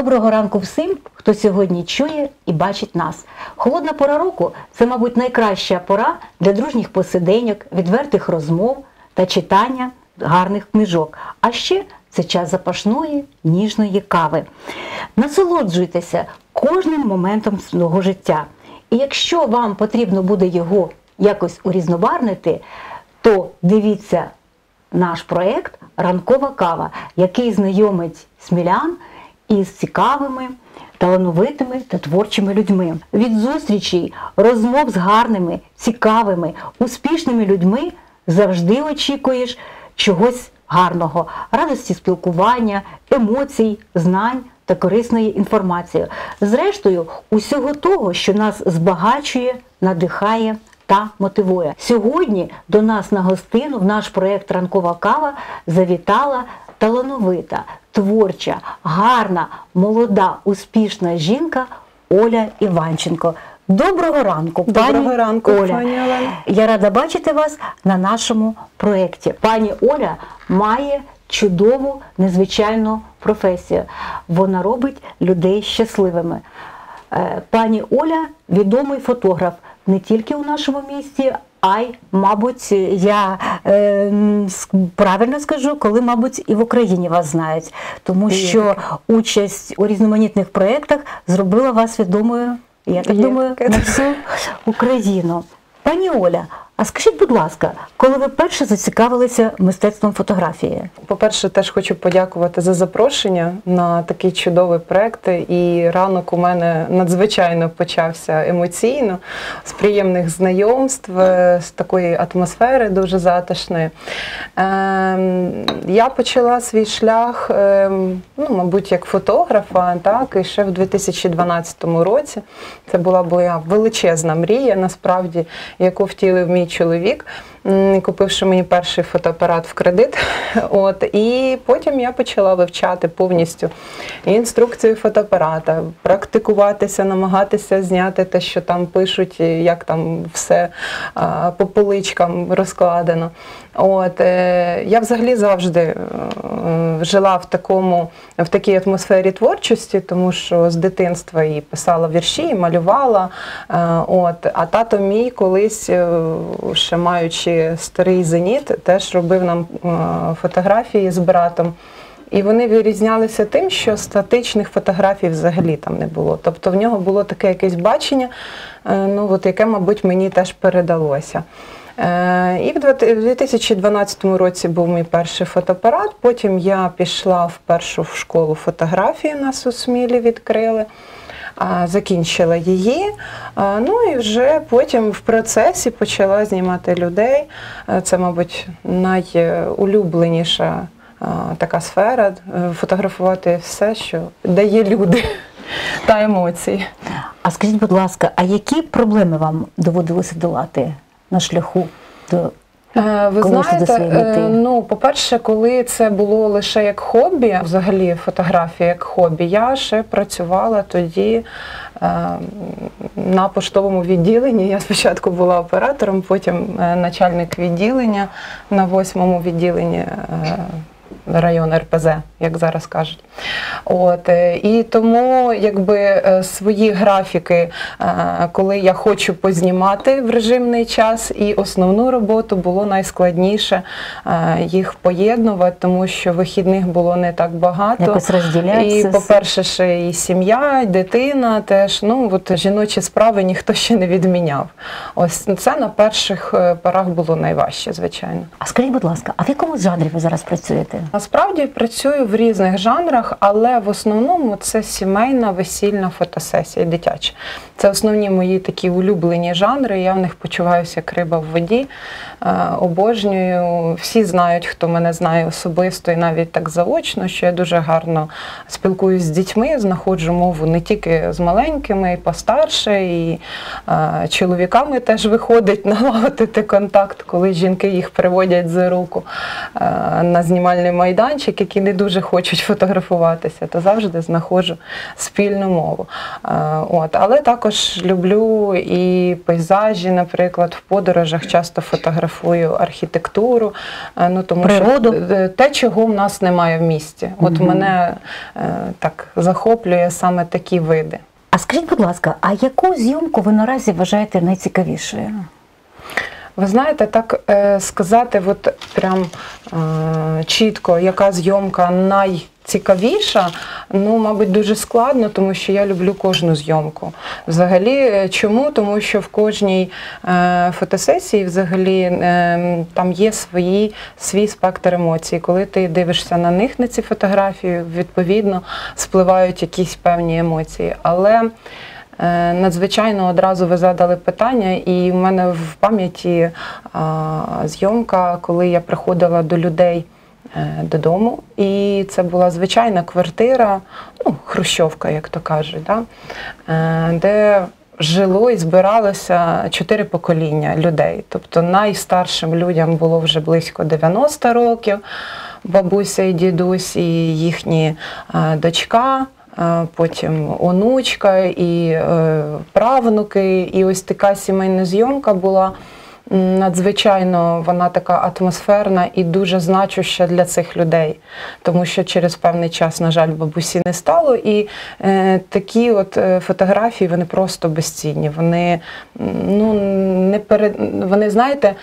Доброго ранку всім, хто сьогодні чує і бачить нас. Холодна пора року це, мабуть, найкраща пора для дружніх посиденьок, відвертих розмов та читання гарних книжок. А ще це час запашної ніжної кави. Насолоджуйтеся кожним моментом свого життя. І якщо вам потрібно буде його якось урізнобарнити, то дивіться наш проект Ранкова кава, який знайомить смілян із цікавими, талановитими та творчими людьми. Від зустрічей, розмов з гарними, цікавими, успішними людьми завжди очікуєш чогось гарного, радості спілкування, емоцій, знань та корисної інформації. Зрештою, усього того, що нас збагачує, надихає та мотивує. Сьогодні до нас на гостину в наш проєкт Ранкова кава завітала талановита, творча, гарна, молода, успішна жінка Оля Іванченко. Доброго ранку, Доброго ранку, Оля. пані Олена. Я рада бачити вас на нашому проєкті. Пані Оля має чудову, незвичайну професію. Вона робить людей щасливими. Е, Пані Оля відомий фотограф не тільки у нашому місті, а й, мабуть, я е, правильно скажу, коли, мабуть, і в Україні вас знають, тому Є що участь у різноманітних проєктах зробила вас відомою, я так Є думаю, на всю Україну. Пані Оля, а скажіть, будь ласка, коли ви перше зацікавилися мистецтвом фотографії? По-перше, теж хочу подякувати за запрошення на такий чудовий проект. І ранок у мене надзвичайно почався емоційно, з приємних знайомств, е, з такої атмосфери дуже затишної. Ем, Я почала свій шлях, ем, ну, мабуть, як фотографа, так, і ще в 2012 році. Це була моя величезна мрія, насправді, яку втілив мій чоловік, купивши мені перший фотоапарат в кредит. От, і потім я почала вивчати повністю інструкцію фотоапарата, практикуватися, намагатися зняти те, що там пишуть, як там все по поличкам розкладено. От, е, я взагалі завжди е, жила в такому, в такій атмосфері творчості, тому що з дитинства і писала вірші, і малювала. Е, От, а тато мій колись, ще маючи старий зеніт, теж робив нам е, фотографії з братом. І вони вирізнялися тим, що статичних фотографій взагалі там не було. Тобто в нього було таке якесь бачення, е, ну, от, яке, мабуть, мені теж передалося. Е, І в 2012 році був мій перший фотоапарат. Потім я пішла в першу школу фотографії, нас у Смілі відкрили. Закінчила її, ну і вже потім в процесі почала знімати людей. Це, мабуть, найулюбленіша така сфера е, фотографувати все, що дає люди та емоції. А скажіть, будь ласка, а які проблеми вам доводилося долати на шляху до Ви Коли знаєте, е, ну, по-перше, коли це було лише як хобі, взагалі фотографія як хобі, я ще працювала тоді е, на поштовому відділенні. Я спочатку була оператором, потім е, начальник відділення на восьмому відділенні. Район РПЗ, як зараз кажуть. От, е, і тому якби е, свої графіки, е, коли я хочу познімати в режимний час, і основну роботу було найскладніше їх поєднувати, тому що вихідних було не так багато. Якось І, по-перше, ще і сім'я, і дитина теж. Ну, от жіночі справи ніхто ще не відміняв. Ось це на перших порах було найважче, звичайно. А скажіть, будь ласка, а в якому жанрі ви зараз працюєте? Насправді працюю в різних жанрах, але в основному це сімейна весільна фотосесія дитяча. Це основні мої такі улюблені жанри. Я в них почуваюся як риба в воді. Е, Обожнюю. Всі знають, хто мене знає особисто і навіть так заочно, що я дуже гарно спілкуюсь з дітьми, знаходжу мову не тільки з маленькими, і постарше, і е, чоловіками теж виходить налагодити контакт, коли жінки їх приводять за руку е, на знімальний майданчик, які не дуже хочуть фотографуватися, то завжди знаходжу спільну мову. Е, От. Але також люблю і пейзажі, наприклад, в подорожах часто фотографую архітектуру, е, ну, тому Природу. що е, те, чого в нас немає в місті. От Мгм. мене так захоплює саме такі види. А скажіть, будь ласка, а яку зйомку ви наразі вважаєте найцікавішою? Ви знаєте, так е, сказати, от прям е, чітко, яка зйомка найцікавіша, ну, мабуть, дуже складно, тому що я люблю кожну зйомку. Взагалі, е, чому? Тому що в кожній е, фотосесії взагалі е, там є свої, свій спектр емоцій. Коли ти дивишся на них на ці фотографії, відповідно спливають якісь певні емоції. Але Надзвичайно одразу ви задали питання, і в мене в пам'яті зйомка, коли я приходила до людей е, додому, і це була звичайна квартира, ну, хрущовка, як то кажуть, да? е, де жило і збиралося чотири покоління людей. Тобто найстаршим людям було вже близько 90 років, бабуся і дідусь, і їхні е, дочка. Потім онучка і е, правнуки, і ось така сімейна зйомка була надзвичайно вона така атмосферна і дуже значуща для цих людей, тому що через певний час, на жаль, бабусі не стало. І е, такі от е, фотографії вони просто безцінні. Вони ну не перед вони знаєте.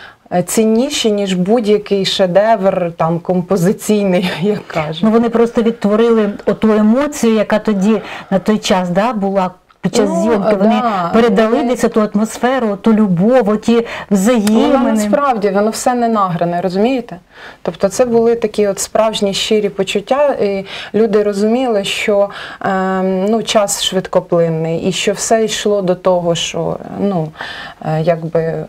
Цінніші, ніж будь-який шедевр там композиційний, як кажуть. Ну вони просто відтворили оту емоцію, яка тоді на той час да, була. Під час Ну, зйомки вони да, передали десь ту атмосферу, ту любов, оті Воно взаємини. насправді воно все не награне, розумієте? Тобто це були такі от справжні щирі почуття, і люди розуміли, що ем, ну, час швидкоплинний, і що все йшло до того, що ну, е, якби. е,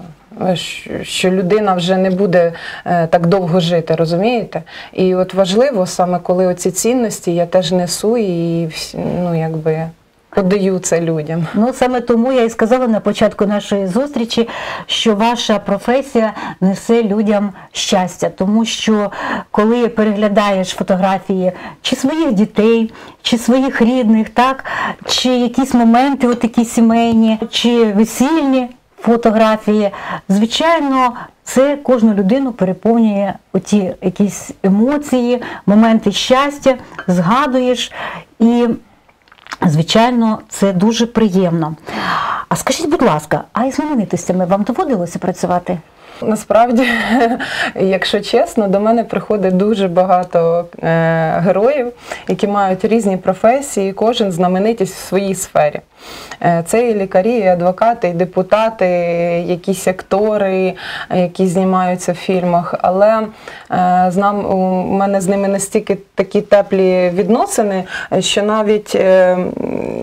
Що людина вже не буде е, так довго жити, розумієте? І от важливо саме коли оці цінності я теж несу і ну, якби подаю це людям. Ну саме тому я і сказала на початку нашої зустрічі, що ваша професія несе людям щастя, тому що коли переглядаєш фотографії чи своїх дітей, чи своїх рідних, так, чи якісь моменти, от такі сімейні, чи весільні фотографії, звичайно. Це кожну людину переповнює оті якісь емоції, моменти щастя, згадуєш і Звичайно, це дуже приємно. А скажіть, будь ласка, а із знаменитостями вам доводилося працювати? Насправді, якщо чесно, до мене приходить дуже багато е, героїв, які мають різні професії, кожен знаменитість в своїй сфері. Е, це і лікарі, і адвокати, і депутати, якісь актори, які знімаються в фільмах. Але е, знам, у мене з ними настільки такі теплі відносини, що навіть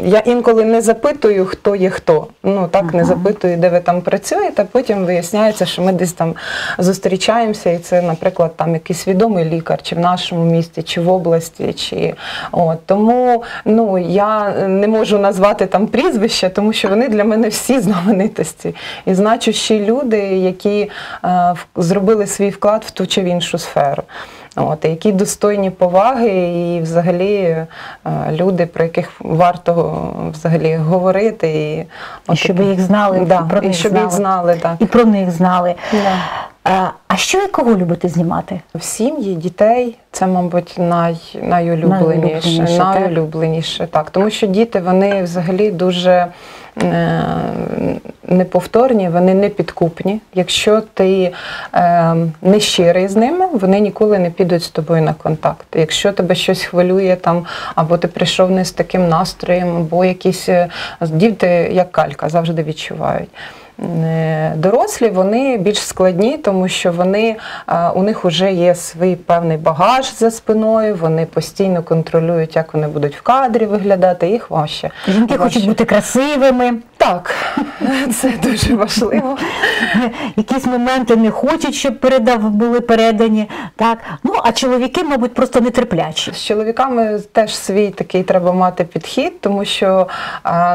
я інколи не запитую, хто є хто. Ну так не запитую, де ви там працюєте. Потім виясняється, що ми десь там зустрічаємося, і це, наприклад, там якийсь відомий лікар, чи в нашому місті, чи в області, чи от тому ну я не можу назвати там прізвища, тому що вони для мене всі знаменитості і значущі люди, які е, зробили свій вклад в ту чи в іншу сферу. От, які достойні поваги, і взагалі е, люди, про яких варто взагалі говорити, і, І щоб їх знали, да, про і них щоб знали. їх знали, так. І про них знали. Да. А, що і кого любите знімати? В сім'ї дітей це, мабуть, най, найулюбленіше. Найулюбленіше, так? Найулюбленіше, так. Тому що діти вони взагалі дуже е, неповторні, вони непідкупні. Якщо ти е, не щирий з ними, вони ніколи не підуть з тобою на контакт. Якщо тебе щось хвилює, там, або ти прийшов не з таким настроєм, або якісь е, діти, як калька, завжди відчувають. Е, Дорослі вони більш складні, тому що вони е, у них вже є свій певний багаж за спиною. Вони постійно контролюють, як вони будуть в кадрі виглядати. Їх важче. Жінки важче. хочуть бути красивими, так, це дуже важливо. якісь моменти не хочуть, щоб передав були передані. Так? Ну, а чоловіки, мабуть, просто нетерплячі. З чоловіками теж свій такий треба мати підхід, тому що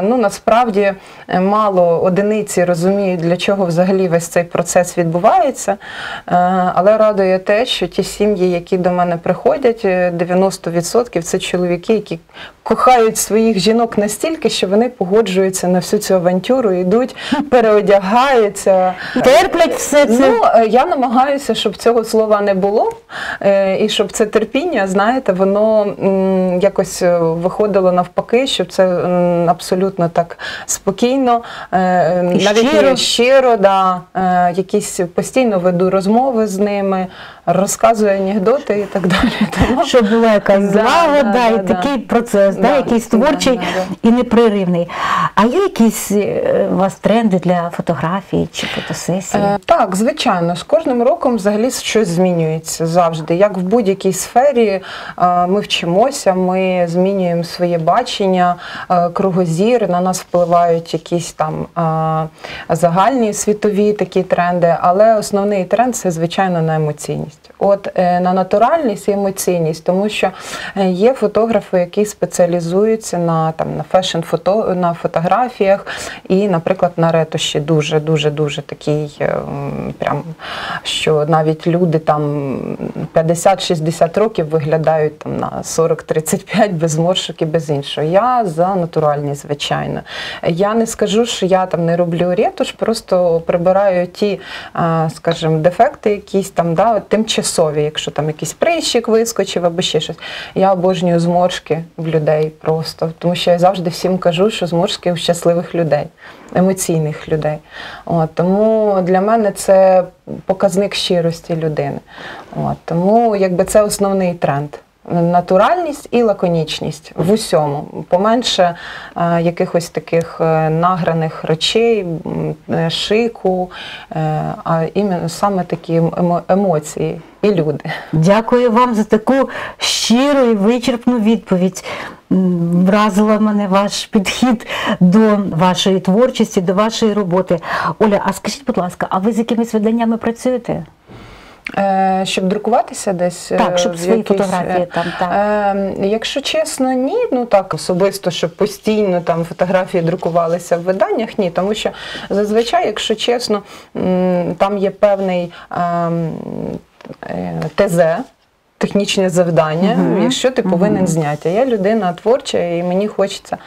ну насправді е, мало одиниці розуміють. Розуміють, для чого взагалі весь цей процес відбувається. Е, Але радує те, що ті сім'ї, які до мене приходять, е, 90% це чоловіки, які кохають своїх жінок настільки, що вони погоджуються на всю цю авантюру, йдуть, переодягаються. Терплять все це. Ну, е, я намагаюся, щоб цього слова не було, е, і щоб це терпіння, знаєте, воно якось е, виходило навпаки, щоб це абсолютно так спокійно, е, І навіть щиро. щиро, да, е, якісь постійно веду розмови з ними, розказую анекдоти і так далі. Тому Щоб була якась Да, злагода да, і да, да. такий процес, да, Да, якийсь творчий да, і непреривний. А є якісь е, у вас тренди для фотографії чи фотосесії? Е, Так, звичайно, з кожним роком взагалі щось змінюється завжди. Як в будь-якій сфері е, ми вчимося, ми змінюємо своє бачення, е, кругозір, на нас впливають якісь там е, загальні світові такі тренди, але основний тренд це звичайно на емоційність. От е, на натуральність і емоційність, тому що е, є фотографи, які спеціалізуються на там на fashion фото на фотографіях і, наприклад, на ретуші дуже дуже дуже такий, е, прям що навіть люди там 50-60 років виглядають там на 40-35 без зморшок і без іншого. Я за натуральність, звичайно. Я не скажу, що я там не роблю ретуш, просто прибираю ті, скажімо, дефекти, якісь там, да, тимчасові, якщо там якийсь прищик вискочив або ще щось. Я обожнюю зморшки в людей просто, тому що я завжди всім кажу, що зморшки у щасливих людей, емоційних людей. От, тому для мене це показник щирості людини. От, тому якби це основний тренд. Натуральність і лаконічність в усьому. Поменше е, якихось таких е, награних речей, е, шику, е, а іменно саме такі емо- емоції і люди. Дякую вам за таку щиру і вичерпну відповідь. Вразила мене ваш підхід до вашої творчості, до вашої роботи. Оля, а скажіть, будь ласка, а ви з якимись виданнями працюєте? Е, Щоб друкуватися десь. е, Так, щоб свої якісь... фотографії е, там, так. Е, якщо чесно, ні. Ну так особисто, щоб постійно там фотографії друкувалися в виданнях, ні. Тому що зазвичай, якщо чесно, там є певний ем, е, ТЗ. Технічне завдання, Мгм. якщо ти повинен Мгм. зняти. Я людина творча, і мені хочеться,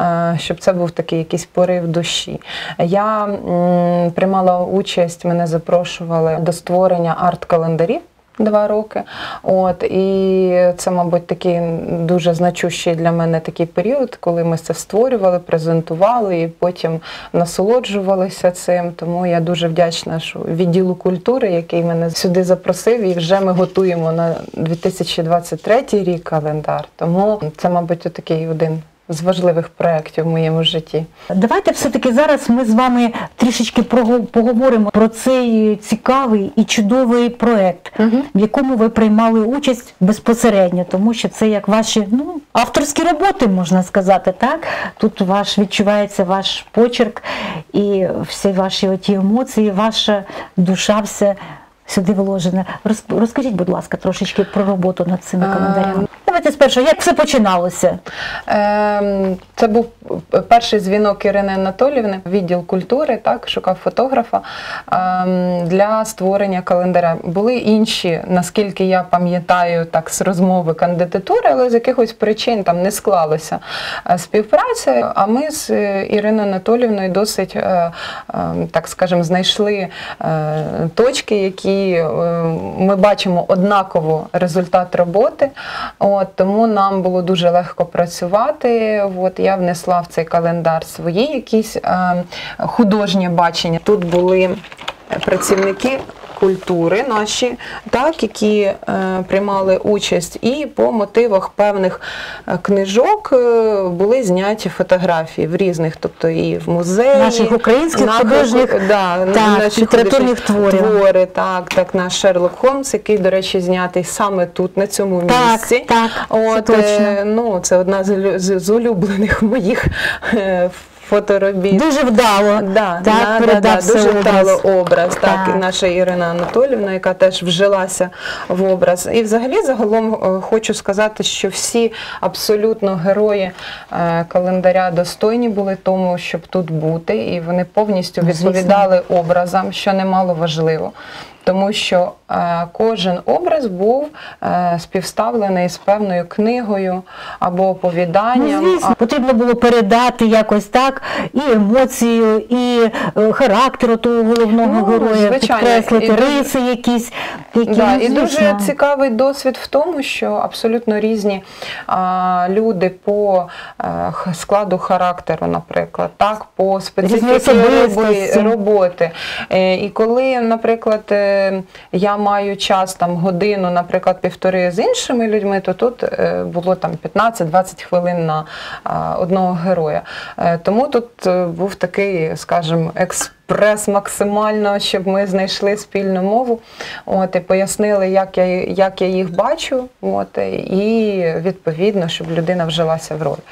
е, щоб це був такий якийсь порив душі. Я приймала участь, мене запрошували до створення арт-календарів. Два роки, от і це, мабуть, такий дуже значущий для мене такий період, коли ми це створювали, презентували і потім насолоджувалися цим. Тому я дуже вдячна, що відділу культури, який мене сюди запросив, і вже ми готуємо на 2023 рік календар. Тому це, мабуть, такий один з важливих проєктів в моєму житті. Давайте все-таки зараз ми з вами трішечки поговоримо про цей цікавий і чудовий проект, Мгм. в якому ви приймали участь безпосередньо, тому що це як ваші ну, авторські роботи, можна сказати, так? Тут ваш відчувається ваш почерк і всі ваші оті емоції, ваша душа, все сюди вложена. Роз- Розкажіть, будь ласка, трошечки про роботу над цими Е, календарями. Давайте спершу, як все починалося? Ем, Це був перший дзвінок Ірини Анатоліївни, відділ культури, так, шукав фотографа ем, для створення календаря. Були інші, наскільки я пам'ятаю, так, з розмови кандидатури, але з якихось причин там не склалася е, співпраця. А ми з е, Іриною Анатоліївною досить, е, так скажемо, знайшли точки, які е, ми бачимо однаково результат роботи. От, тому нам було дуже легко працювати. От, я внесла в цей календар свої якісь е, художнє бачення. Тут були працівники. Культури наші, так, які е, приймали участь, і по мотивах певних е, книжок е, були зняті фотографії в різних, тобто і в музеї Наших українських наших, художніх, да, так, наші літературних творів. твори, так, так, наш Шерлок Холмс, який, до речі, знятий саме тут, на цьому Так, місці. так, це точно. ну, це одна з, з, з улюблених моїх фоторобіт. Дуже вдало. Да, так, да, да, передав да, дуже вдало образ. Так, Так. і наша Ірина Анатолівна, яка теж вжилася в образ. І взагалі загалом е, хочу сказати, що всі абсолютно герої е, календаря достойні були тому, щоб тут бути, і вони повністю Ну, відповідали образам, що немало важливо. Тому що кожен образ був е, співставлений з певною книгою або оповіданням. Ну, звісно, потрібно було передати якось так і емоцію, і е, характер того головного Ну, героя, звичайно. підкреслити І дуже- риси якісь. Які, Да, ну, і дуже цікавий досвід в тому, що абсолютно різні а, люди по а, складу характеру, наприклад, так, по специфіці роботи. Е, і коли, наприклад, е, я маю час там годину, наприклад, півтори з іншими людьми, то тут е, було там 15-20 хвилин на одного героя. Е, тому тут е, був такий, скажімо, експрес максимально, щоб ми знайшли спільну мову. От, і пояснили, як я, як я їх бачу, от, і відповідно, щоб людина вжилася в роль.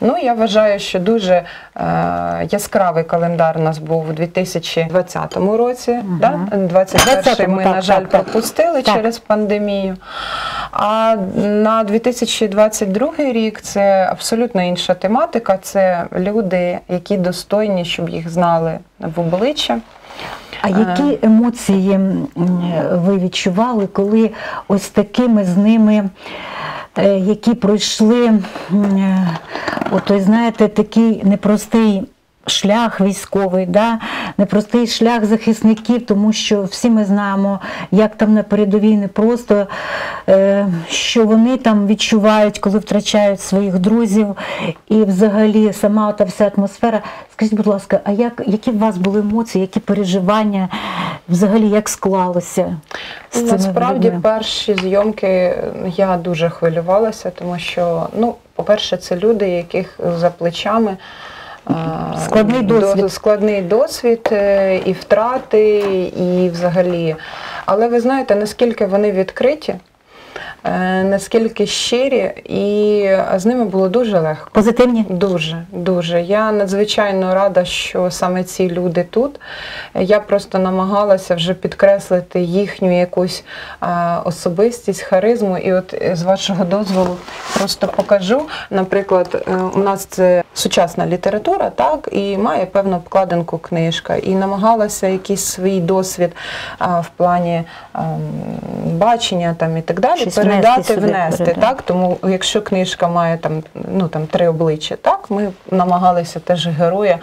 Ну, я вважаю, що дуже е, яскравий календар у нас був у 2020 році. Да? 21 ми, так, на жаль, так, пропустили Так. через пандемію. А на 2022 рік це абсолютно інша тематика. Це люди, які достойні, щоб їх знали в обличчя. А які емоції ви відчували, коли ось такими з ними, е, які пройшли, е, знаєте, такий непростий шлях військовий, да? непростий шлях захисників, тому що всі ми знаємо, як там на передовій не просто, е, що вони там відчувають, коли втрачають своїх друзів, і взагалі сама та вся атмосфера. Скажіть, будь ласка, а як, які в вас були емоції, які переживання, взагалі як склалося? з Насправді, людьми? перші зйомки я дуже хвилювалася, тому що, ну, по-перше, це люди, яких за плечами. Складний до- досвід. складний досвід і втрати, і взагалі. Але ви знаєте, наскільки вони відкриті, наскільки щирі, і з ними було дуже легко. позитивні? Дуже, дуже. Я надзвичайно рада, що саме ці люди тут. Я просто намагалася вже підкреслити їхню якусь особистість, харизму. І от е, з вашого дозволу просто покажу. Наприклад, е, у нас це сучасна література, так, і має певну обкладинку книжка. І намагалася якийсь свій досвід в плані ем, бачення там і так далі передати, внести внести. Так, тому якщо книжка має там, ну, там три обличчя, так, ми намагалися теж героя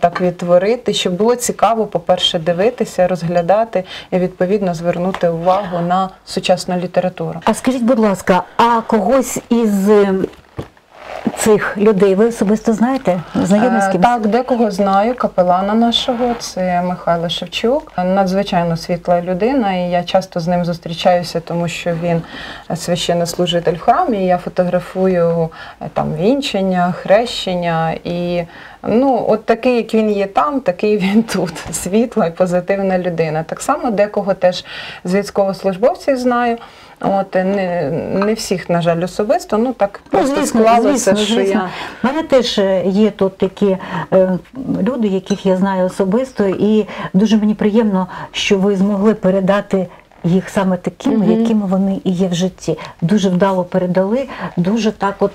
так відтворити, щоб було цікаво, по-перше, дивитися, розглядати і відповідно звернути увагу на сучасну літературу. А скажіть, будь ласка, а когось із е, цих людей ви особисто знаєте? Знайомі з Е, кимось? Так, декого знаю, капелана нашого, це Михайло Шевчук. Надзвичайно світла людина, і я часто з ним зустрічаюся, тому що він священнослужитель в храмі. і Я фотографую е, там вінчення, хрещення і. Ну, от такий, як він є там, такий він тут. Світла і позитивна людина. Так само декого теж з військовослужбовців знаю. От не, не всіх, на жаль, особисто. Ну так просто склалося, що я. У мене теж є тут такі е, люди, яких я знаю особисто, і дуже мені приємно, що ви змогли передати. Їх саме такими, Мгм. якими вони і є в житті. Дуже вдало передали, дуже так, от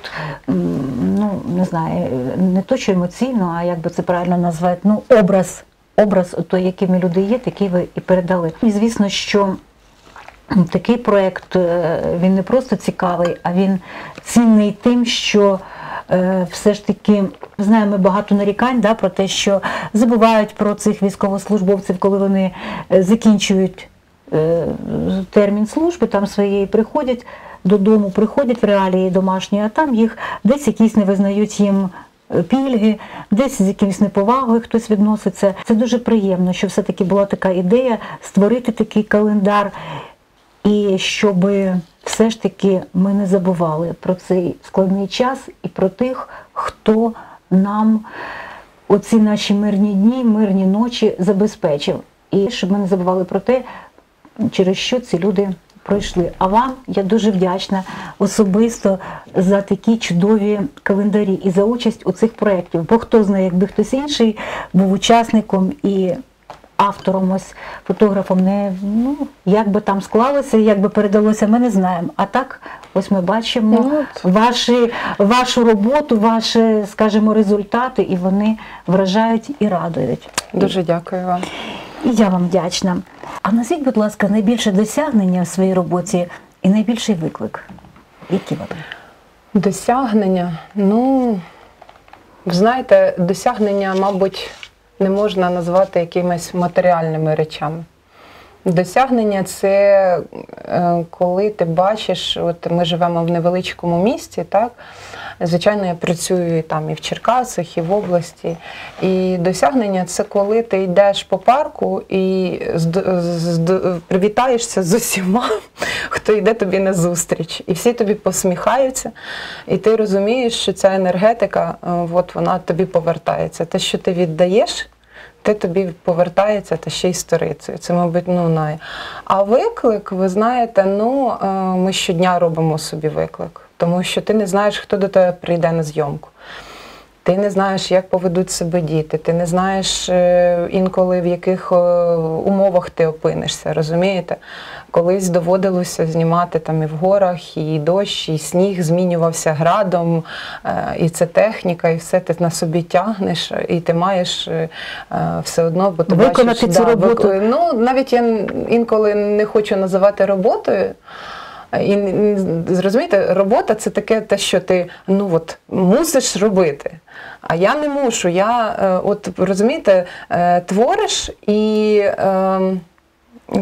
ну не знаю, не то що емоційно, а як би це правильно назвати, ну образ, образ той, якими люди є, такий ви і передали. І звісно, що такий проєкт е, він не просто цікавий, а він цінний тим, що е, все ж таки знаємо багато нарікань да, про те, що забувають про цих військовослужбовців, коли вони е, закінчують термін служби там своєї, приходять додому, приходять в реалії домашні, а там їх десь якісь не визнають їм е, пільги, десь з якимось неповагою хтось відноситься. Це дуже приємно, що все-таки була така ідея створити такий календар. І щоб все ж таки ми не забували про цей складний час і про тих, хто нам оці наші мирні дні, мирні ночі забезпечив. І щоб ми не забували про те, через що ці люди пройшли. А вам я дуже вдячна особисто за такі чудові календарі і за участь у цих проєктів. Бо хто знає, якби хтось інший був учасником і автором, ось фотографом, не ну як би там склалося, як би передалося, ми не знаємо. А так, ось ми бачимо Ну, от. ваші, вашу роботу, ваші, скажімо, результати, і вони вражають і радують. Дуже дякую вам. Я вам вдячна. А назвіть, будь ласка, найбільше досягнення в своїй роботі і найбільший виклик. Які вони? Досягнення. Ну, знаєте, досягнення, мабуть, не можна назвати якимись матеріальними речами. Досягнення це е, коли ти бачиш, от ми живемо в невеличкому місті, так? Звичайно, я працюю і там і в Черкасах, і в області. І досягнення це коли ти йдеш по парку і привітаєшся з усіма, хто йде тобі на зустріч. І всі тобі посміхаються, і ти розумієш, що ця енергетика, е, от вона тобі повертається. Те, що ти віддаєш, те тобі повертається та ще й сторицею. Це, мабуть, ну най. А виклик, ви знаєте, ну е, ми щодня робимо собі виклик, тому що ти не знаєш, хто до тебе прийде на зйомку. Ти не знаєш, як поведуть себе діти, ти не знаєш е, інколи в яких е, умовах ти опинишся, розумієте? Колись доводилося знімати там і в горах, і дощ, і сніг змінювався градом, е, і це техніка, і все ти на собі тягнеш, і ти маєш все одно, бо ти Виконати бачиш, цю да, роботу. вик- Ну, навіть я інколи не хочу називати роботою. І н- зрозумієте, робота це таке те, що ти ну от мусиш робити. А я не мушу. Я е, от розумієте, е, твориш і. е,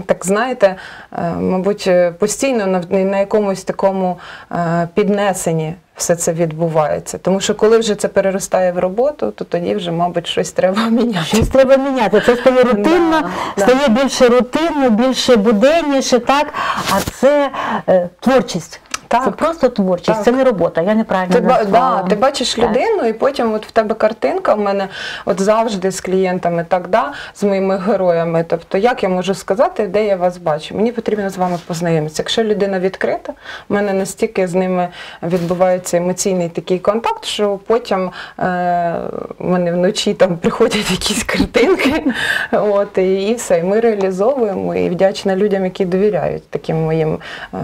Так знаєте, е, мабуть, е, постійно на, на якомусь такому е, піднесенні все це відбувається. Тому що коли вже це переростає в роботу, то тоді вже, мабуть, щось треба міняти. Щось треба міняти. Це стає рутинно, Да, стає більше рутинно, більше буденніше, так? А це е, творчість. Так. Це просто творчість, Так. це не робота. Я неправильно Ти, назвала. да, ти бачиш Так. людину, і потім от в тебе картинка в мене от завжди з клієнтами, так да, з моїми героями. Тобто, як я можу сказати, де я вас бачу? Мені потрібно з вами познайомитися. Якщо людина відкрита, в мене настільки з ними відбувається емоційний такий контакт, що потім е, в мене вночі там приходять якісь картинки, от, і, і все. І ми реалізовуємо і вдячна людям, які довіряють таким моїм е,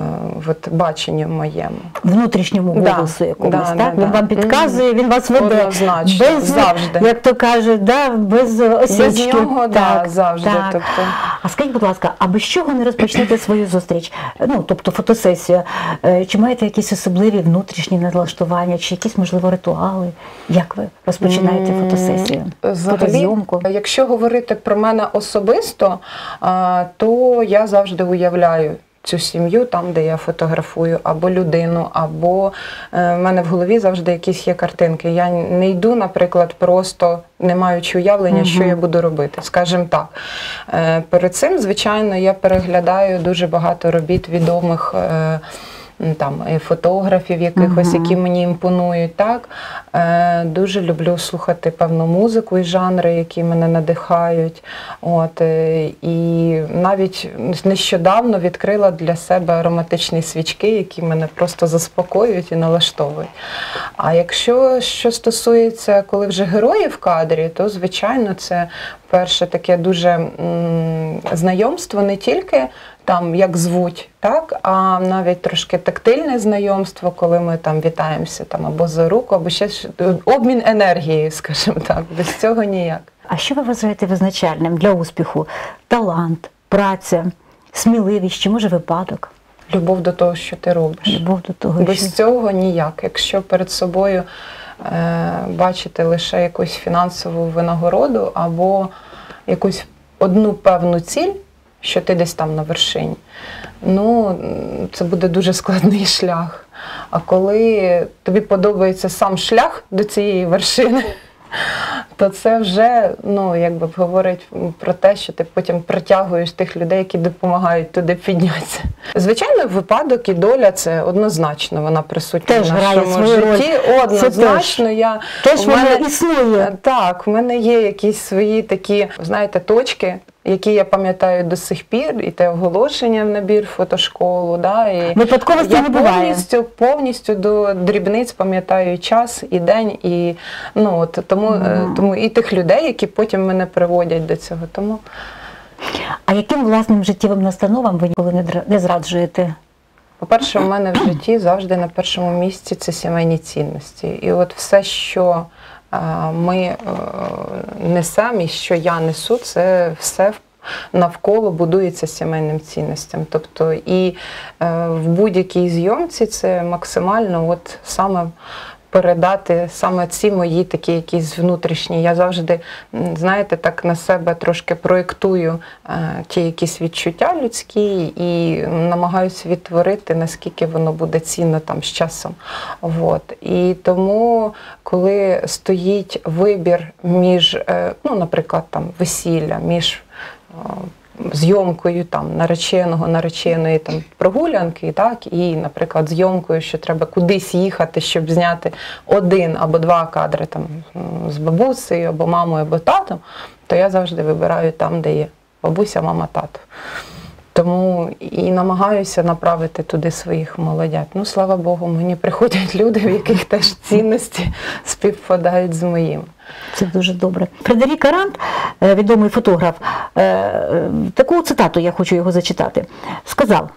от, баченням моєму. внутрішньому Да, якомусь, да, так? да, він да. вам підказує, він вас веде. Однозначно, завжди. Як то кажуть, да, без осічки. Без нього, да, так, завжди, Так. тобто. А скажіть, будь ласка, а без чого не розпочнете свою зустріч? Ну, тобто фотосесію. Е, Чи маєте якісь особливі внутрішні налаштування, чи якісь, можливо, ритуали? Як ви розпочинаєте фотосесію? Взагалі, якщо говорити про мене особисто, то я завжди уявляю. Цю сім'ю там, де я фотографую, або людину, або е, в мене в голові завжди якісь є картинки. Я не йду, наприклад, просто не маючи уявлення, що я буду робити. Скажімо так. Е, перед цим, звичайно, я переглядаю дуже багато робіт відомих. Е, там і фотографів якихось, які мені імпонують. Так е, дуже люблю слухати певну музику і жанри, які мене надихають. От е, і навіть нещодавно відкрила для себе ароматичні свічки, які мене просто заспокоюють і налаштовують. А якщо що стосується, коли вже герої в кадрі, то звичайно це перше таке дуже м, знайомство не тільки там як звуть, так, а навіть трошки тактильне знайомство, коли ми там вітаємося там або за руку, або ще обмін енергією, скажімо так, без цього ніяк. А що ви вважаєте визначальним для успіху? Талант, праця, сміливість, чи може випадок? Любов до того, що ти робиш. Любов до того, що Без цього ніяк. Якщо перед собою е, бачити лише якусь фінансову винагороду або якусь одну певну ціль, що ти десь там на вершині, ну це буде дуже складний шлях. А коли тобі подобається сам шлях до цієї вершини, то це вже ну, якби говорить про те, що ти потім притягуєш тих людей, які допомагають туди піднятися. Звичайно, випадок і доля це однозначно. Вона присутня Теж в нашому роль. житті. Однозначно, я Теж воно мене- існує. Так, в мене є якісь свої такі, знаєте, точки, які я пам'ятаю до сих пір, і те оголошення в набір в фотошколу. Да, і Випадковості я не буває. повністю, повністю до дрібниць пам'ятаю і час, і день, і ну от тому, е, тому і тих людей, які потім мене приводять до цього. Тому А яким власним життєвим настановам ви ніколи не не зраджуєте? По-перше, в мене в житті завжди на першому місці це сімейні цінності. І от все, що ми е, несемо і що я несу, це все навколо будується сімейним цінностям. Тобто і е, в будь-якій зйомці це максимально от саме. Передати саме ці мої такі якісь внутрішні. Я завжди, знаєте, так на себе трошки проєктую е, ті якісь відчуття людські і намагаюся відтворити, наскільки воно буде цінно там з часом. От. І тому, коли стоїть вибір між, е, ну, наприклад, там весілля, між зйомкою там нареченого, нареченої там прогулянки, так, і, наприклад, зйомкою, що треба кудись їхати, щоб зняти один або два кадри там з бабусею, або мамою, або татом, то я завжди вибираю там, де є бабуся, мама, тато. Тому і намагаюся направити туди своїх молодят. Ну, слава Богу, мені приходять люди, в яких теж цінності співпадають з моїми. Це дуже добре. Фредерік Арант, е, відомий фотограф, е, е, таку цитату я хочу його зачитати. Сказав: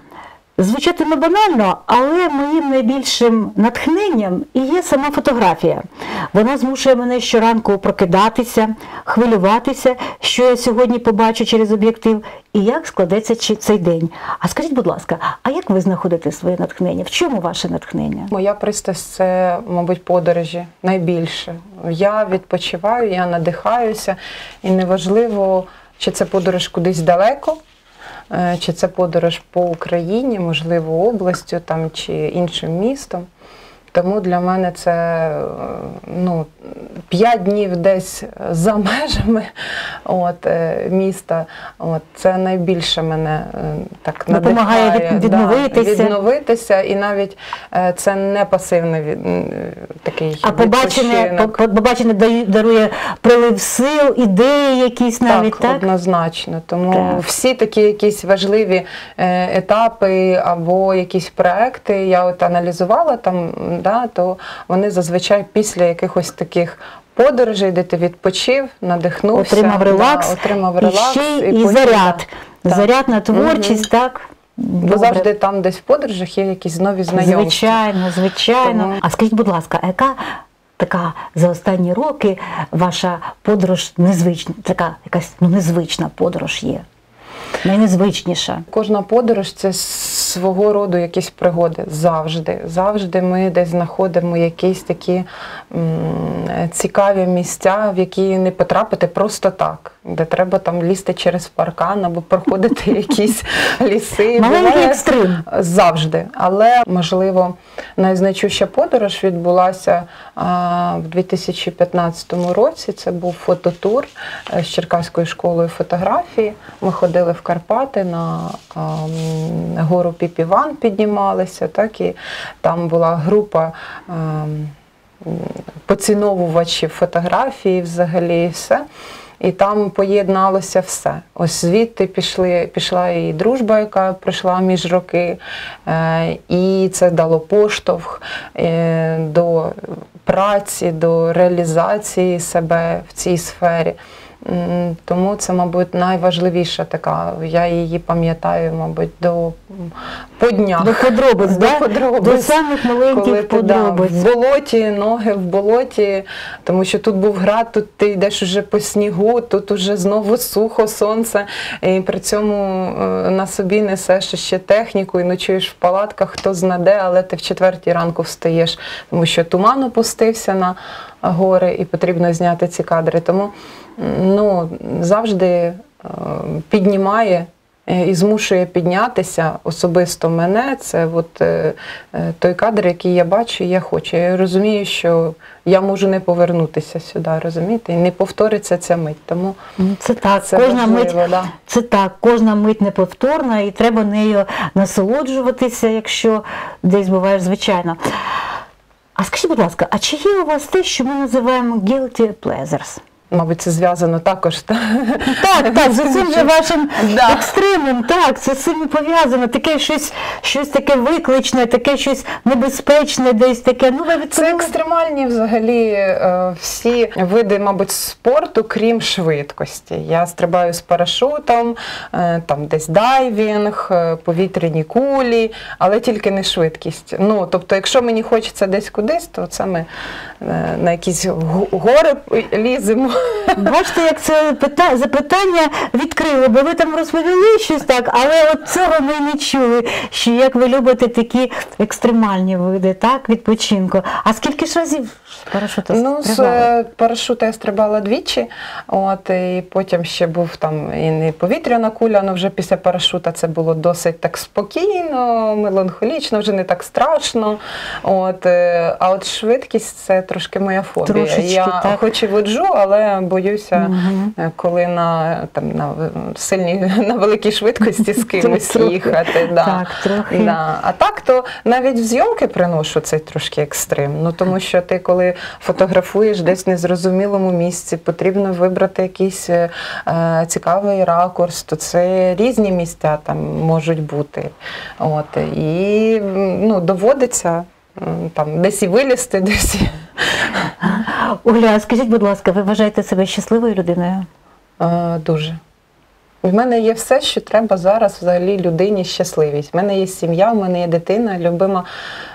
звучатиме банально, але моїм найбільшим натхненням і є сама фотографія. Вона змушує мене щоранку прокидатися, хвилюватися, що я сьогодні побачу через об'єктив, і як складеться цей день. А скажіть, будь ласка, а як ви знаходите своє натхнення? В чому ваше натхнення? Моя пристрасть це, мабуть, подорожі найбільше. Я відпочиваю, я надихаюся, і неважливо, чи це подорож кудись далеко, чи це подорож по Україні, можливо, областю там, чи іншим містом. Тому для мене це е, ну, 5 днів десь за межами от, е, міста. От, це найбільше мене е, так Допомагає від- відновитися. Да, відновитися, і навіть це не пасивний від- такий А побачене, побачене дарує прилив сил, ідеї якісь навіть, так, так? однозначно. Тому Так. всі такі якісь важливі етапи або якісь проекти я от аналізувала там, да, то вони зазвичай після якихось таких подорожей, де ти відпочив, надихнувся, Отримав релакс, да, отримав і релакс ще й і заряд. Так. Заряд на творчість, так? Бо завжди там десь в подорожах є якісь нові знайомства. Звичайно, звичайно. Тому- А скажіть, будь ласка, а яка така за останні роки ваша подорож незвична, така якась ну, незвична подорож є? Найнезвичніша. Кожна подорож це свого роду якісь пригоди. Завжди. Завжди ми десь знаходимо якісь такі цікаві місця, в які не потрапити просто так, де треба там лізти через паркан або проходити якісь ліси. Маленький екстрим. Завжди. Але, можливо, найзначуща подорож відбулася в 2015 році. Це був фототур е, з Черкаською школою фотографії. Ми ходили в Карпати на гору Піпіван, піднімалися, так і там була група. а, Поціновувачів фотографії взагалі і все. І там поєдналося все. Ось звідти пішли, пішла і дружба, яка пройшла між роки, е, і це дало поштовх е, до праці, до реалізації себе в цій сфері. Тому це, мабуть, найважливіша така. Я її пам'ятаю, мабуть, до по днях. До подробиць, до да? подробиць. До самих маленьких Коли ти да, в болоті, ноги в болоті, тому що тут був град, тут ти йдеш уже по снігу, тут уже знову сухо, сонце, і при цьому е, на собі несеш ще техніку і ночуєш в палатках, хто знаде, але ти в четвертій ранку встаєш, тому що туман опустився на гори і потрібно зняти ці кадри. Тому ну, завжди е, піднімає е, і змушує піднятися особисто мене. Це от, е, той кадр, який я бачу, і я хочу. Я розумію, що я можу не повернутися сюди, розумієте? І не повториться ця мить. Тому Ну, Це так, це кожна важливо, мить да. Це так, кожна мить неповторна, і треба нею насолоджуватися, якщо десь буваєш звичайно. А скажіть, будь ласка, а чи є у вас те, що ми називаємо guilty pleasures? Мабуть, це зв'язано також. та- Так, так, з цим же вашим Да. екстремом, так, це з цим пов'язано. Таке щось, щось таке викличне, таке щось небезпечне, десь таке. Ну, ви Це екстремальні взагалі е, всі види, мабуть, спорту, крім швидкості. Я стрибаю з парашутом, е, там десь дайвінг, е, повітряні кулі, але тільки не швидкість. Ну, тобто, якщо мені хочеться десь кудись, то це ми на якісь гори ліземо. Бачите, як це пита- запитання відкрило, бо ви там розповіли щось так, але от цього ми не чули. Що як ви любите такі екстремальні види, так, відпочинку. А скільки ж разів парашута Ну, з е, парашута я стрибала двічі, от, і потім ще був там і не повітряна куля, але вже після парашута це було досить так спокійно, меланхолічно, вже не так страшно. От, е, а от швидкість це трошки моя фобія. Трошечки, я так. хоч і воджу, але боюся, е, коли на, там, на сильній, на великій швидкості з кимось їхати. Да. Так, трохи. Да. А так, то навіть в зйомки приношу цей трошки екстрим. Ну тому що ти, коли фотографуєш десь в незрозумілому місці, потрібно вибрати якийсь е, цікавий ракурс, то це різні місця там можуть бути. От і ну, доводиться. Там десь і вилізти, десь і Оля, скажіть, будь ласка, ви вважаєте себе щасливою людиною? Е, Дуже. В мене є все, що треба зараз взагалі людині щасливість. В мене є сім'я, в мене є дитина, любима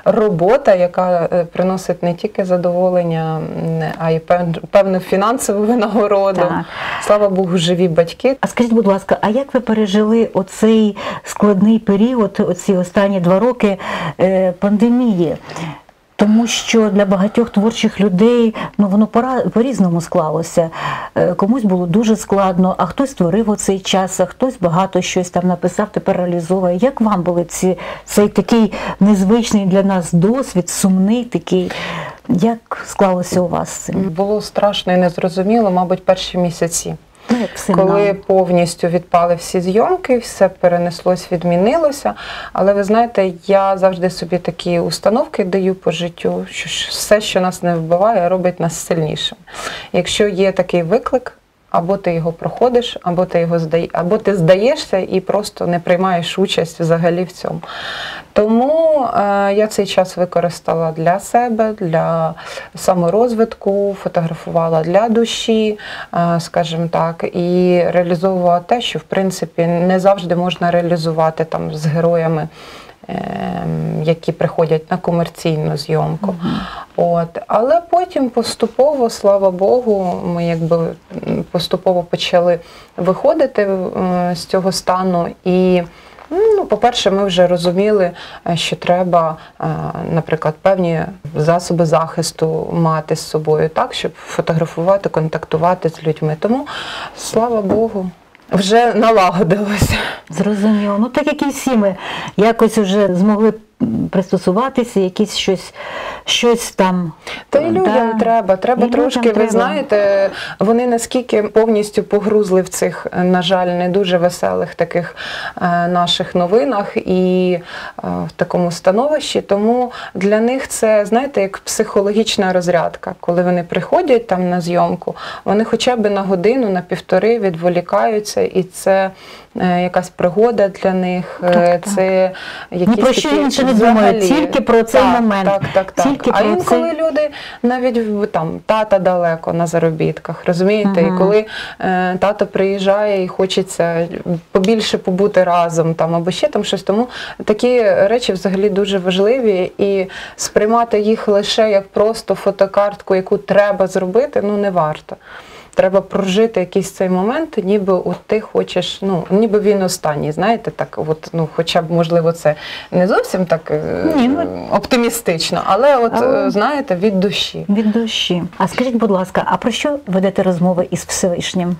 робота, яка е, приносить не тільки задоволення, а й пев- певну фінансову винагороду. Так. Слава Богу, живі батьки. А скажіть, будь ласка, а як ви пережили оцей складний період, оці останні два роки е, пандемії? Тому що для багатьох творчих людей ну воно пора по-різному склалося. Е, Комусь було дуже складно, а хтось створив оцей час, а хтось багато щось там написав, тепер реалізовує. Як вам були ці цей такий незвичний для нас досвід, сумний такий? Як склалося у вас? Було страшно і незрозуміло, мабуть, перші місяці. Ну, як всім Коли нам. повністю відпали всі зйомки, все перенеслось, відмінилося. Але ви знаєте, я завжди собі такі установки даю по життю, що все, що нас не вбиває, робить нас сильнішим. Якщо є такий виклик, або ти його проходиш, або ти його здає, або ти здаєшся і просто не приймаєш участь взагалі в цьому. Тому е, я цей час використала для себе, для саморозвитку, фотографувала для душі, е, скажімо так, і реалізовувала те, що в принципі не завжди можна реалізувати там з героями. Ем, Які приходять на комерційну зйомку. От. Але потім поступово, слава Богу, ми якби поступово почали виходити е, з цього стану. І, ну, по-перше, ми вже розуміли, е, що треба, е, наприклад, певні засоби захисту мати з собою, так, щоб фотографувати, контактувати з людьми. Тому, слава Богу, вже налагодилося. Зрозуміло. Ну так як і всі ми якось вже змогли пристосуватися, якісь щось, щось там. Та й людям Да. треба, треба І трошки. Ви треба. знаєте, вони наскільки повністю погрузли в цих, е, на жаль, не дуже веселих таких е, наших новинах і е, в такому становищі. Тому для них це, знаєте, як психологічна розрядка. Коли вони приходять там на зйомку, вони хоча б на годину, на півтори відволікаються, і це якась пригода для них. Так, так. Це якісь Ні про що такі інше не думають, тільки про цей так, момент. Так, так, так. Тільки а інколи цей- люди навіть там тата далеко на заробітках, розумієте? Ага. І коли е, тато приїжджає і хочеться побільше побути разом, там або ще там щось. Тому такі речі взагалі дуже важливі, і сприймати їх лише як просто фотокартку, яку треба зробити, ну не варто. Треба прожити якийсь цей момент, ніби от ти хочеш, ну ніби він останній, знаєте, так, от ну, хоча б можливо, це не зовсім так е, Ні, ну- оптимістично, але от Але- е, знаєте, від душі. Від душі. А скажіть, будь ласка, а про що ведете розмови із Всевишнім?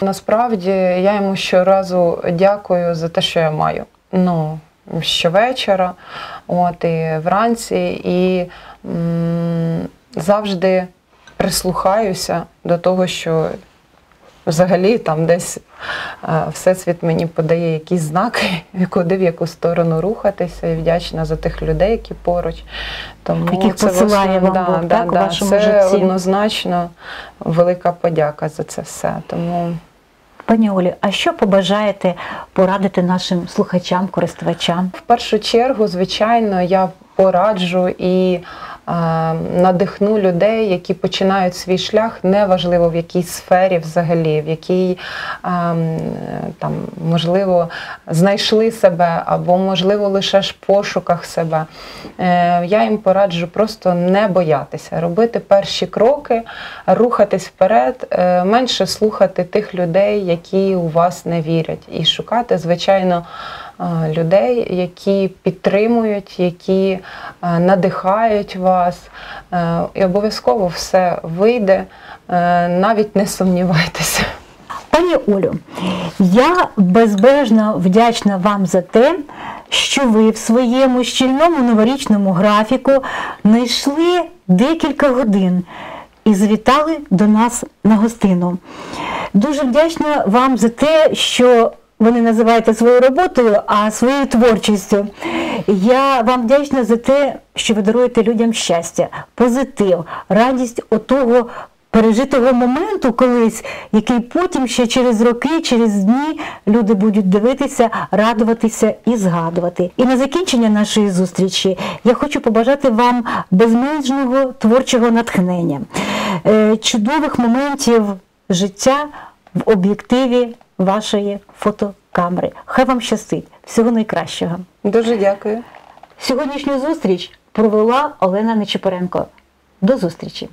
Насправді я йому щоразу дякую за те, що я маю. Ну, щовечора, от і вранці, і м, завжди прислухаюся до того, що взагалі там десь е, Всесвіт мені подає якісь знаки, куди в яку сторону рухатися, і вдячна за тих людей, які поруч. Тому Яких це посилає вам Бог, так, у вашому це житті. однозначно велика подяка за це все. Тому Пані Олі, а що побажаєте порадити нашим слухачам, користувачам? В першу чергу, звичайно, я пораджу і надихну людей, які починають свій шлях, неважливо в якій сфері взагалі, в якій там, можливо, знайшли себе або, можливо, лише ж пошуках себе. Е, я їм пораджу просто не боятися, робити перші кроки, рухатись вперед, е, менше слухати тих людей, які у вас не вірять, і шукати, звичайно, людей, які підтримують, які е, надихають вас. Е, І обов'язково все вийде, е, навіть не сумнівайтеся. Пані Олю, я безбежно вдячна вам за те, що ви в своєму щільному новорічному графіку знайшли декілька годин і завітали до нас на гостину. Дуже вдячна вам за те, що ви не називаєте своєю роботою, а своєю творчістю. Я вам вдячна за те, що ви даруєте людям щастя, позитив, радість отого пережитого моменту колись, який потім ще через роки, через дні люди будуть дивитися, радуватися і згадувати. І на закінчення нашої зустрічі я хочу побажати вам безмежного творчого натхнення, е, чудових моментів життя в об'єктиві вашої фотокамери. Хай вам щастить! Всього найкращого! Дуже дякую. Сьогоднішню зустріч провела Олена Нечипоренко. До зустрічі!